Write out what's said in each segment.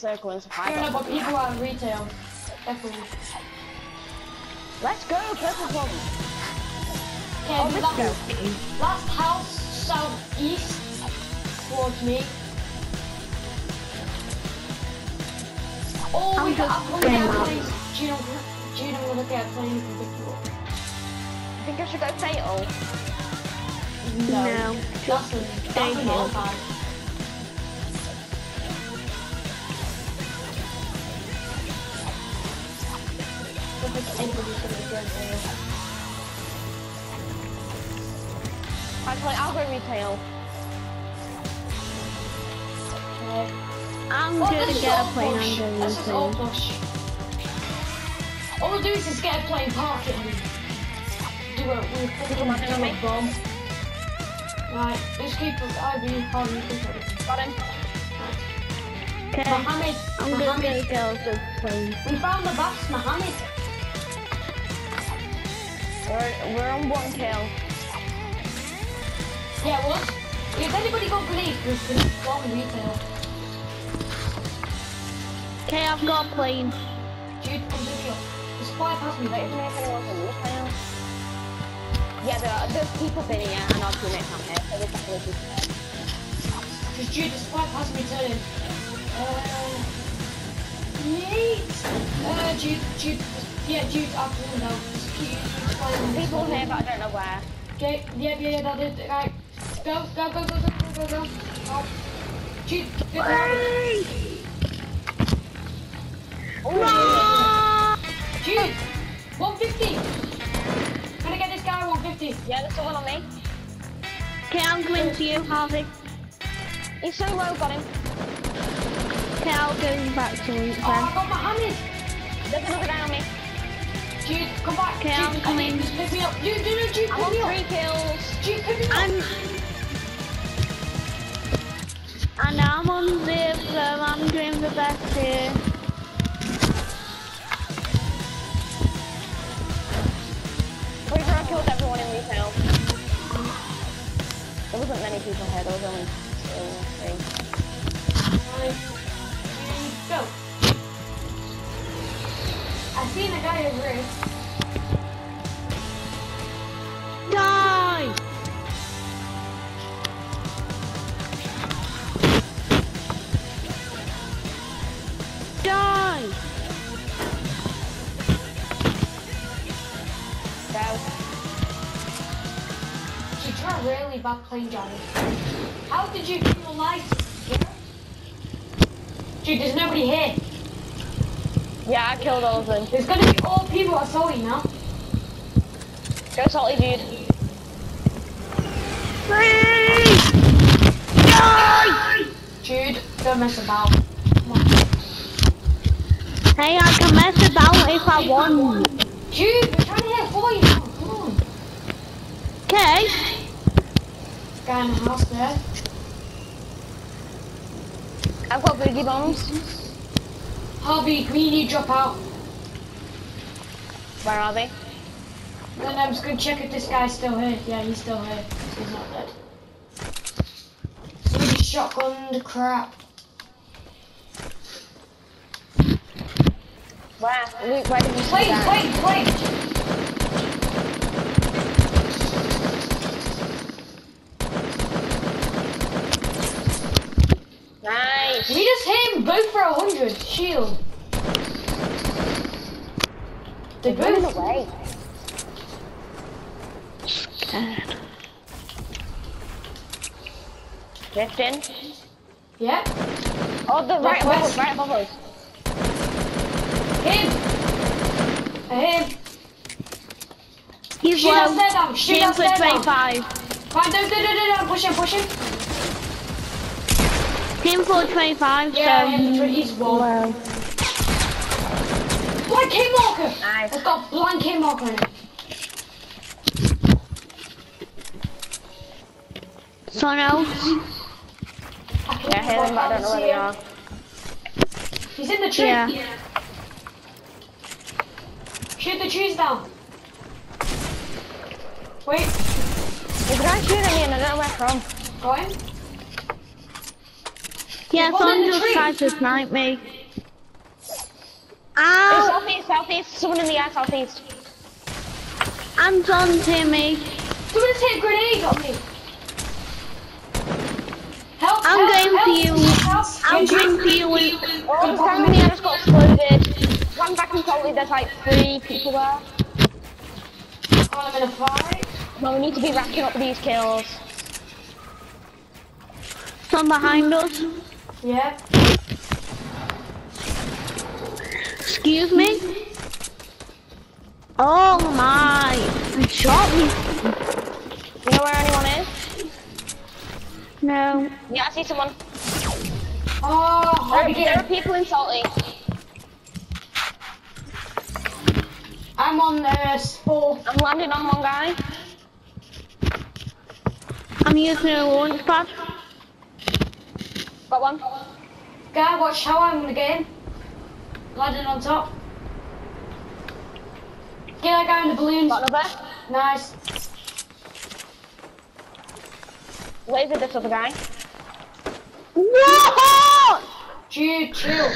circle and survive. Yeah, no, but people are in retail. Definitely. Let's go, purple plum. Okay, Oh, let's last, go. last house southeast towards me. Oh, we got, just I'm gonna get going plane. Gino, Gino, I'm gonna get a plane from Victor. I think I should go fatal. No. That's a, that's Stay an here. all. I don't gonna go there. Actually, I'll go retail. Okay. I'm Oh, gonna get a plane push. under This is all retail. push. All we'll do is just get a plane, park it, and do a, we'll put Come on, a bomb. Right, just keep it, I'll be, quick. Got him. Okay. Mohammed, I'm gonna get a plane. we found the bus, Mohammed. We're, we're on one kill. Yeah, what? If anybody got police, there's police bomb retail. Okay, I've got a plane. Dude, continue. The spy passed me. Wait for me if anyone's on retail. Yeah, there are, there's people in here and our teammates aren't here, so there's definitely people here. Just Jude, the spy passed me turning. Uh, yeet. Uh, Jude, Jude, yeah, Jude, I've fallen down. Just keep People here, but I don't know where. Okay, yeah, yeah, yeah, that is, right. Go, go, go, go, go, go, go, go. Oh. Jude, get down. Jude, 150. Gonna get this guy 150. Yeah, there's someone on me. Okay, I'm coming to you, Harvey. He's so low, got him. Okay, I'll go back to you Oh, I then. got Mohammed. There's another guy on me. Jude, come back. Okay, Jude, I'm coming. Just pick me up. Jude, Jude, Jude, Jude, I'm pick on me up. three kills. Jude, pick me up. I'm... And I'm on the so I'm doing the best here. Pretty sure I killed everyone in retail. There wasn't many people here, there was only two or three. Five, three, go. I seen a guy over here. Die! Die! Go. She tried really bad playing Johnny. How did you keep your life? Dude, there's nobody here. Yeah, I killed all of them. It's gonna be all people I saw you now. Go salty dude. Jude, don't mess about. Come on. Hey, I can mess about if I want. Jude, we're trying to hit for you now. Come on. Okay. Guy in the house there. I've got boogie bombs. Harvey, we need drop out. Where are they? Then I'm just gonna check if this guy's still here. Yeah, he's still here. So he's not dead. Somebody shotgunned crap. Where? Luke, where did you Wait, wait, wait! Nice. We just hit him both for a hundred. Shield. They They're running both. away. Scared. Drifting. Yeah. Oh, the right above us, right above us. Him. Him. He's Shoot that low. stairs. Shoot Him that for stairs down. 25. Right, no, no, no, no, no. Push him, push him. Him for 25, Yeah, so him for he's one. low. Blank hit marker. Nice. I've got blank hit marker in it. Someone else? I Yeah, I hear them, but I don't know where they are. He's in the tree. Yeah. Shoot the trees down. Wait, There's a guy shooting me and I don't know where from. go in. Yeah, There's one in someone just tried to snipe me. Ow! southeast, southeast. Someone in the air, southeast. Anton Timmy. Someone's hit a grenade on me. Help, I'm help, going help, for you. help. I'm going for you. Oh, guy in the air just got exploded. One back in salty, there's like three people there. I'm in a fight. Well, we need to be racking up these kills. Some behind us. Yeah. Excuse me? Oh my! They shot me. You know where anyone is? No. Yeah, I see someone. Oh, There, I'm there are people in salty. I'm on uh, four. I'm landing on one guy. I'm using a launch pad. Got one. Guy, watch how I'm gonna get him. Landing on top. Get that guy in the balloons. Got another. Nice. Laser this other guy. What? Jude, chill.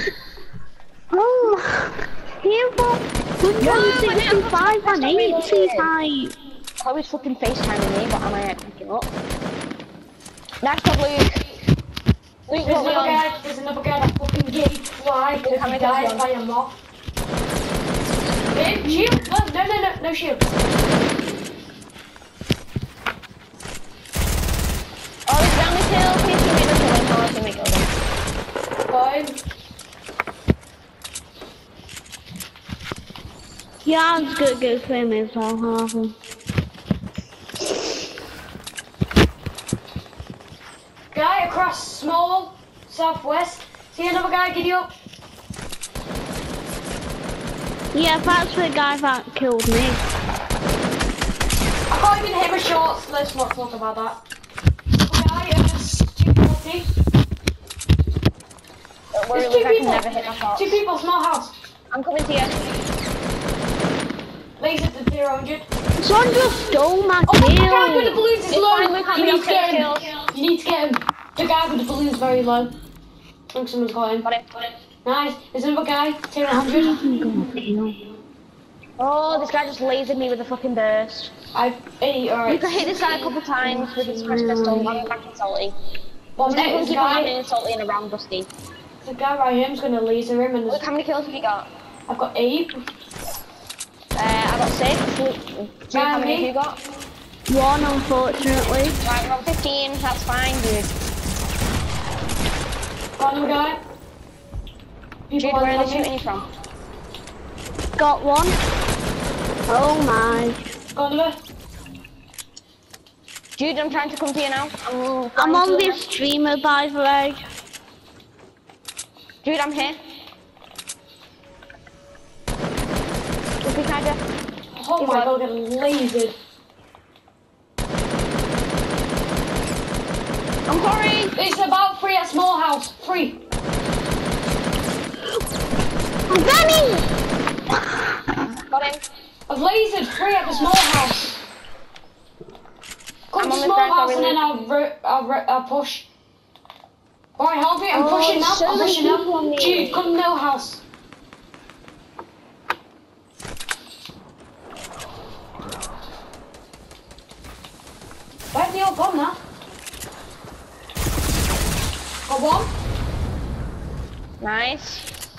Oh, people. 165 and 80 height. Chloe's fucking FaceTiming me, but am I picking up? Nice job, Luke. Luke, There's another on? guy. There's another guy that fucking gave fly because How he many died guys by a moth. Hey, shield. No, no, no, no, no shield. Oh, he's down the kill. Please give me the kill. I'm not gonna kill him. Fine. Yeah, I was gonna go for him as well, Harvey. Guy across southwest. See another guy, get you up. Yeah, that's the guy that killed me. I can't even hit my shots. Let's not talk about that. Guy, uh, 240. Don't worry, There's two people. never hit my shot. Two people, small house. I'm coming to you. Laser to 000. Someone just stole my Oh, the guy with the kill. balloons is low. fine, I'm You need to gonna get him. You need to get him. The guy with the balloon's very low. I think someone's got him. Got him. Nice. There's another guy. 200. Oh, this guy just lasered me with a fucking burst. I've 80. You can hit this guy a couple times with his press pistol. I'm back in salty. One Just minute. everyone There's a keep on guy. landing in salty and around Rusty. The guy right here is gonna laser him, and Luke, there's, how many kills have you got? I've got eight. Uh, I got six. Luke, Luke, how many have you got? One, unfortunately. Right, we're on 15. That's fine, dude. Got another guy. People Jude, on where are they top shooting you from? Got one. Oh my. Got another. Jude, I'm trying to come to you now. I'm, I'm on to you this streamer, by the way. now. Jude, I'm here. Luke, behind you. Oh He's my low. god, getting lasered. I'm sorry. It's about three at small house. Three. I'm oh, running! Got him. I've lasered three at the small house. Come I'm to on small ground house and then I'll, ro- I'll, ro- I'll push. Alright, help me. I'm Oh, pushing up. so I'm pushing up. on now. me. Jude, come no house. Where's the old bomb now? Got one. Nice.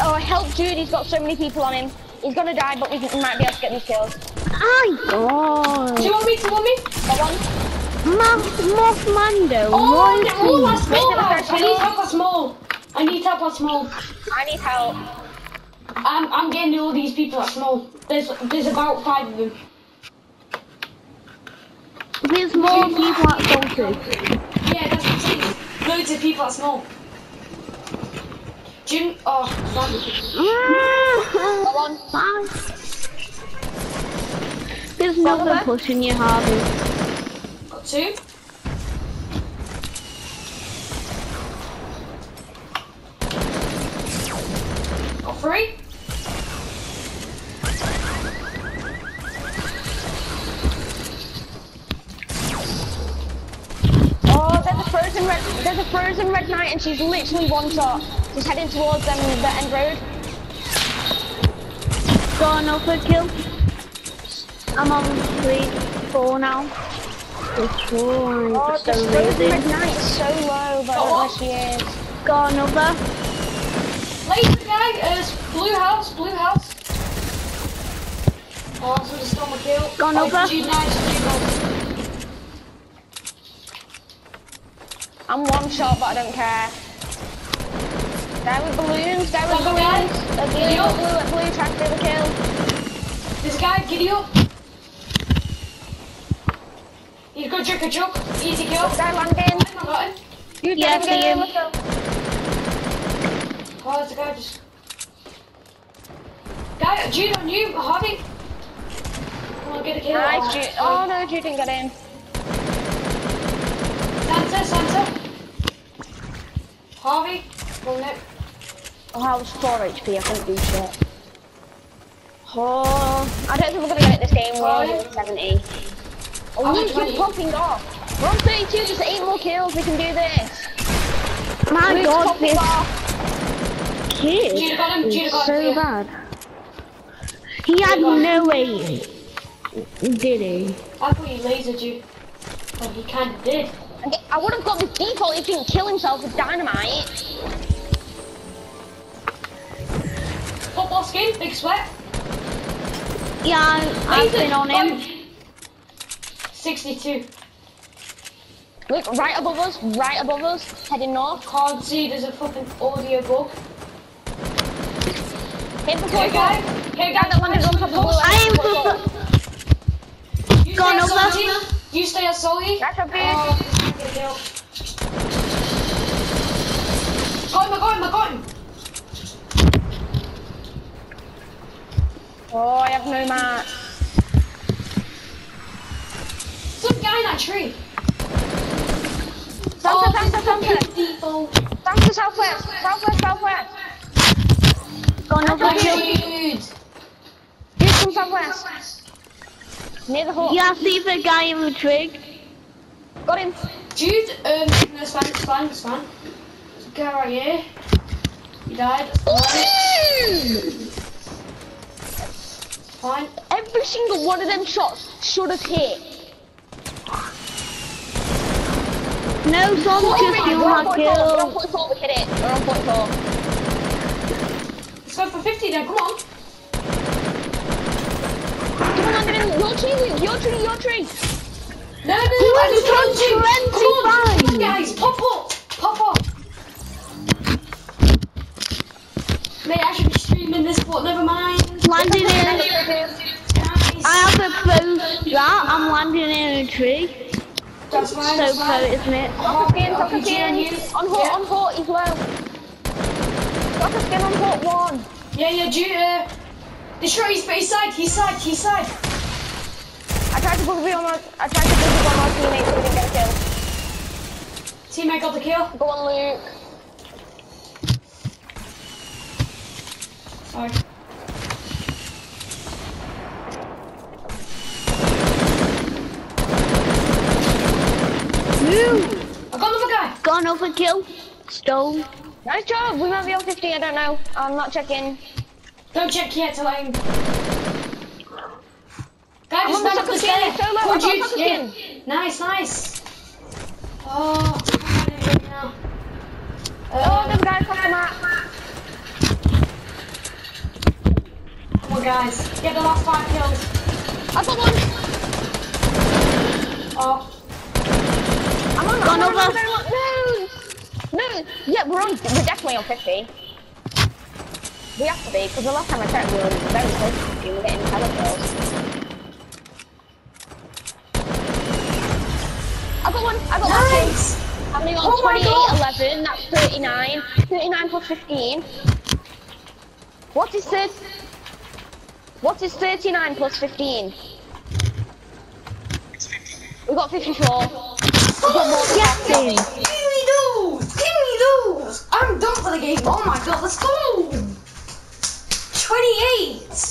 Oh, help Jude. He's got so many people on him. He's gonna die, but we, can, we might be able to get these kills. I got Two on me, two on me. Got one. Moth, Moth Mando. Oh, Royalty. they're all at small Wait, the house. first I need help at small. I need help at small. I need help. I'm, I'm getting all these people at small. There's, there's about five of them. There's more people at Salty. Yeah, that's what I'm Loads of people at small. Jim, oh. Got one. Bye. There's nothing pushing you, Harvey. Got two. There's a frozen red knight and she's literally one shot. She's heading towards um, the end road. Gone off a kill. I'm on three, four now. It's four. Oh, it's the frozen red knight is so low, but oh, where she is. Got another. Laser guy is blue house, blue house. Oh, I should have stole my kill. Gone oh, over. G9, G9. I'm one shot, but I don't care. There with balloons, there with balloons. There's blue, Yep. blue, blue, trying to do the kill. This guy, giddy up. He's got drink a jug. Easy kill. This guy landing. I got him. You Yeah, get see him, him. get him. Oh, there's a guy just. Guy, Jude on you, Harvey. Come on, get a kill. Nice, Jude. Oh no, Jude didn't get in. Santa, Santa. Harvey, go Nick. Oh, I was 4 HP, I couldn't do shit. Oh, I don't think we're gonna get it this game, we're only on 70. Oh, I'm you're 20. popping off. We're on 32, just 8 more kills, we can do this. My Luke's god, this off. kid Judah got him, Judah is got so yeah. bad. He had no aim. Did he? I thought he lasered you. Well, he kinda did. I would have got the default if he didn't kill himself with dynamite. Football skin, big sweat. Yeah, I- I've been on him. 62. Look, right above us, right above us, heading north. Can't see, there's a fucking audio bug. Hit the Hey guy, hey guy, that landed on top of the blue. I am Gone over. You stay as Sully. That's a big. Oh, kill. Got him, I got him. Oh, I have no match. Some guy in that tree. Default. Santa, southwest, southwest, southwest. Gone over. Dude. Dude from southwest. Near the hut. Yeah, see the guy in the trig. Got him. Dude, um, no, it's fine, it's fine, it's fine. There's a guy right here. He died. Fine. Every single one of them shots should have hit. No, We're just on steal 44, my We're on kill. 44, we hit it. We're on 44. Let's go for 50 then, come on. Come on, I'm gonna, your tree, your tree, your tree. No, no, I went just for told you. Come on, 25. come on, guys, pop up, pop up. Mate, I should be streaming this, but never mind. Landing in. Nice. I have a post that I'm landing in a tree. That's So that's pro, isn't it? Drop a skin, drop a skin. on you. On hut, Yeah. on he's low. Drop a skin on hut one. Yeah, yeah, uh, destroy his, his side, his side, his side. I tried to boogie on my, I tried to boogie on my teammate so we didn't get a kill. Teammate got the kill. Go on, Luke. Sorry. Move. I got another guy. Gone over kill. Stole. Nice job. We might be on 50. I don't know. I'm not checking. Don't check yet till I'm. Guy I'm just ran up the skin, stairs. solo, Come I on, got Jude. second Yeah. Nice, nice. Oh, I'm running right now. Oh, Uh, there's a guy across the map. come on, guys. Get the last five kills. I've got one. Oh, I'm on. I'm on, No. No. Yeah, we're on. We're definitely on 50. We have to be because the last time I checked, we were very close to 50. We're getting hella kills. I got one. I got one. nice. How many on Oh 28, 11, that's 39. 39 plus 15. What is this? What is 39 plus 15? We got 54. We got more Yes, Give me those. Give me those. I'm done for the game. Oh my god, let's go. 28.